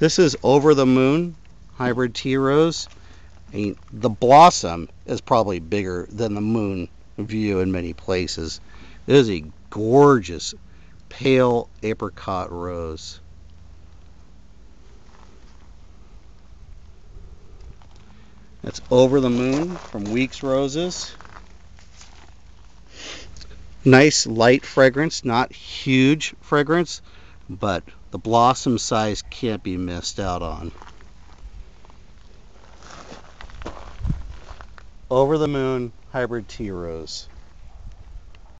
This is Over the Moon hybrid tea rose. I mean, the blossom is probably bigger than the moon view in many places. It is a gorgeous pale apricot rose. That's Over the Moon from Weeks Roses. Nice light fragrance, not huge fragrance, but the blossom size can't be missed out on. Over the Moon Hybrid Tea Rose.